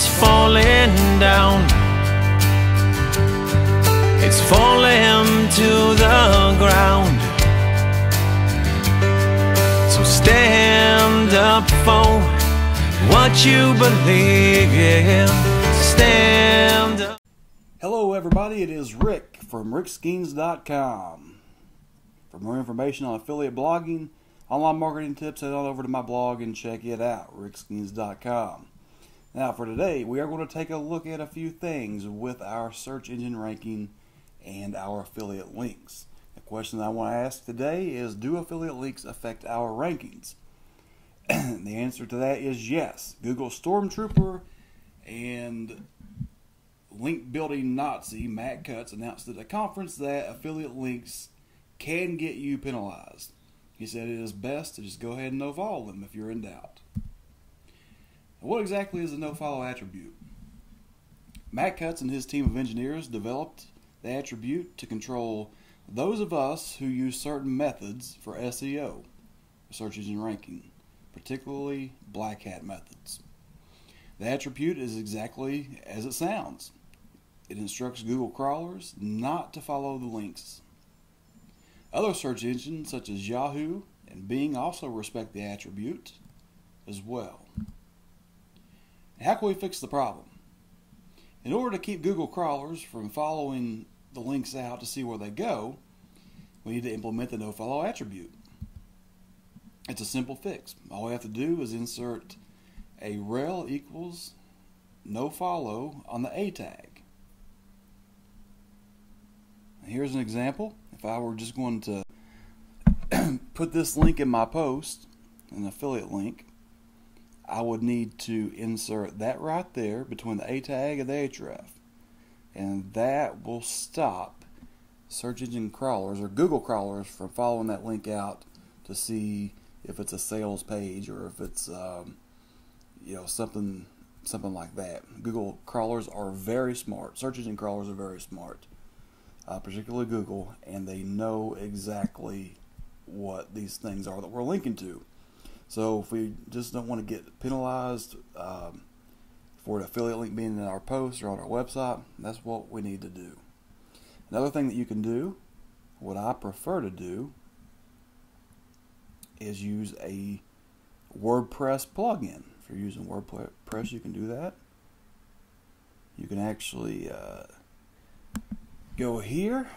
is falling down. It's falling to the ground. So stand up for what you believe in. Stand up. Hello, everybody. It is Rick from rickskeens.com. For more information on affiliate blogging, online marketing tips, head on over to my blog and check it out, rickskeens.com. Now, for today, we are going to take a look at a few things with our search engine ranking and our affiliate links. The question I want to ask today is Do affiliate links affect our rankings? the answer to that is yes. Google Stormtrooper and link building Nazi Matt Cutts announced at a conference that affiliate links can get you penalized. He said it is best to just go ahead and no them if you're in doubt. What exactly is a no follow attribute? Matt Cutts and his team of engineers developed the attribute to control those of us who use certain methods for SEO, search engine ranking, particularly black hat methods. The attribute is exactly as it sounds. It instructs Google crawlers not to follow the links. Other search engines such as Yahoo and Bing also respect the attribute as well. How can we fix the problem? In order to keep Google crawlers from following the links out to see where they go, we need to implement the nofollow attribute. It's a simple fix. All we have to do is insert a rel equals nofollow on the A tag. Here's an example. If I were just going to put this link in my post, an affiliate link, I would need to insert that right there between the A tag and the href. And that will stop search engine crawlers or Google crawlers from following that link out to see if it's a sales page or if it's um, you know something something like that. Google crawlers are very smart. Search engine crawlers are very smart, uh, particularly Google, and they know exactly what these things are that we're linking to. So if we just don't want to get penalized um, for an affiliate link being in our post or on our website, that's what we need to do. Another thing that you can do, what I prefer to do, is use a WordPress plugin. If you're using WordPress, you can do that. You can actually uh, go here.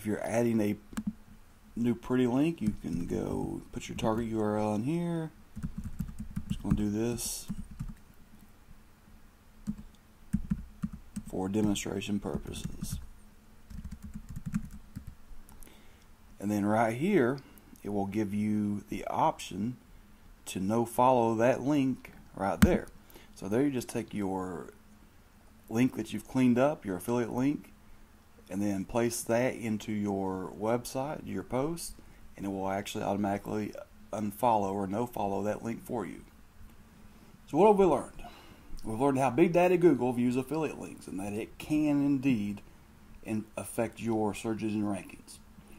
If you're adding a new pretty link, you can go put your target URL in here. Just going to do this for demonstration purposes. And then right here, it will give you the option to no follow that link right there. So there you just take your link that you've cleaned up, your affiliate link, and then place that into your website, your post, and it will actually automatically unfollow or no follow that link for you. So what have we learned? We've learned how Big Daddy Google views affiliate links and that it can indeed affect your search engine rankings.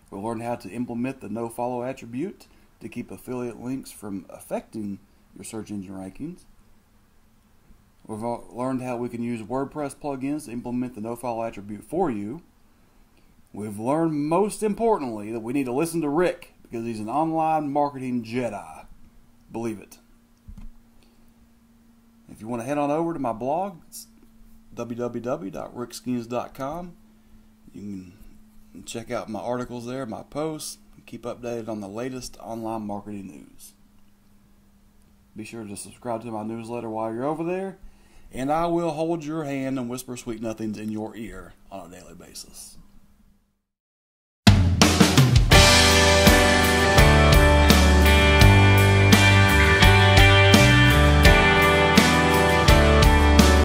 We'll learn how to implement the no follow attribute to keep affiliate links from affecting your search engine rankings. We've learned how we can use WordPress plugins to implement the nofollow attribute for you. We've learned most importantly that we need to listen to Rick because he's an online marketing Jedi. Believe it. If you want to head on over to my blog, it's www.rickskeens.com. You can check out my articles there, my posts, keep updated on the latest online marketing news. Be sure to subscribe to my newsletter while you're over there, and I will hold your hand and whisper sweet nothings in your ear on a daily basis.